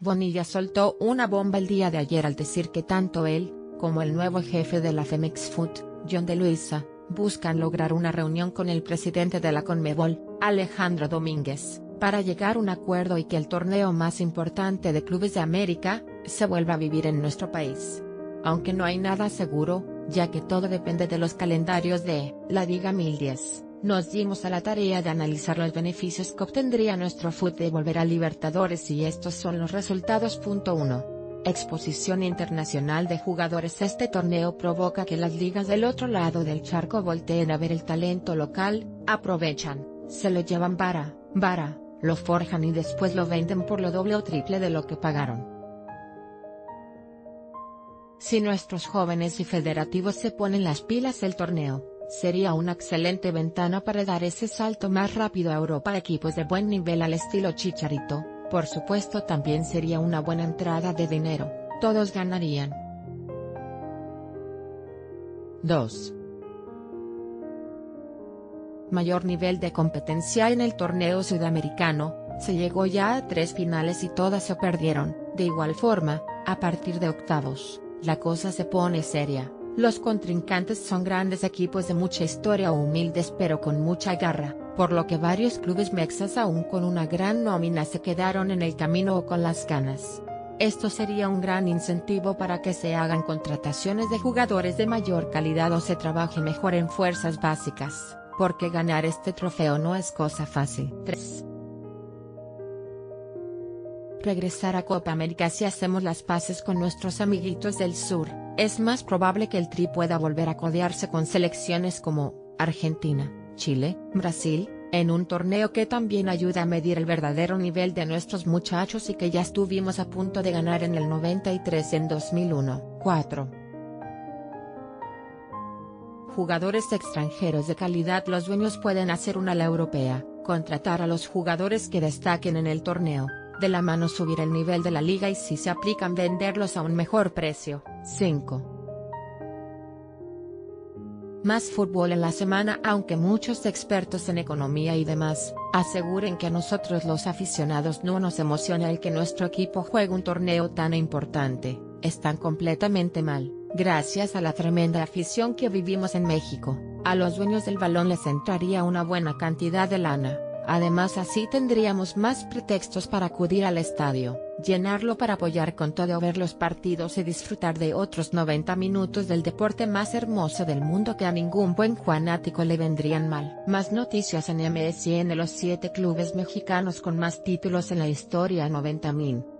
Bonilla soltó una bomba el día de ayer al decir que tanto él, como el nuevo jefe de la Femex Food, John de Luisa, buscan lograr una reunión con el presidente de la Conmebol, Alejandro Domínguez, para llegar a un acuerdo y que el torneo más importante de clubes de América, se vuelva a vivir en nuestro país. Aunque no hay nada seguro, ya que todo depende de los calendarios de la Liga 1010. Nos dimos a la tarea de analizar los beneficios que obtendría nuestro fútbol de volver a Libertadores y estos son los resultados. 1. Exposición internacional de jugadores Este torneo provoca que las ligas del otro lado del charco volteen a ver el talento local, aprovechan, se lo llevan vara, vara, lo forjan y después lo venden por lo doble o triple de lo que pagaron. Si nuestros jóvenes y federativos se ponen las pilas el torneo, Sería una excelente ventana para dar ese salto más rápido a Europa equipos de buen nivel al estilo Chicharito, por supuesto también sería una buena entrada de dinero, todos ganarían. 2. Mayor nivel de competencia en el torneo sudamericano, se llegó ya a tres finales y todas se perdieron, de igual forma, a partir de octavos, la cosa se pone seria. Los contrincantes son grandes equipos de mucha historia humildes pero con mucha garra, por lo que varios clubes mexas aún con una gran nómina se quedaron en el camino o con las ganas. Esto sería un gran incentivo para que se hagan contrataciones de jugadores de mayor calidad o se trabaje mejor en fuerzas básicas, porque ganar este trofeo no es cosa fácil. 3. Regresar a Copa América si hacemos las paces con nuestros amiguitos del sur es más probable que el Tri pueda volver a codearse con selecciones como Argentina, Chile, Brasil, en un torneo que también ayuda a medir el verdadero nivel de nuestros muchachos y que ya estuvimos a punto de ganar en el 93 en 2001. 4. Jugadores extranjeros de calidad Los dueños pueden hacer una la europea, contratar a los jugadores que destaquen en el torneo, de la mano subir el nivel de la liga y si se aplican venderlos a un mejor precio. 5. Más fútbol en la semana aunque muchos expertos en economía y demás, aseguren que a nosotros los aficionados no nos emociona el que nuestro equipo juegue un torneo tan importante, están completamente mal, gracias a la tremenda afición que vivimos en México, a los dueños del balón les entraría una buena cantidad de lana. Además así tendríamos más pretextos para acudir al estadio, llenarlo para apoyar con todo ver los partidos y disfrutar de otros 90 minutos del deporte más hermoso del mundo que a ningún buen fanático le vendrían mal. Más noticias en MSN los 7 clubes mexicanos con más títulos en la historia 90.000.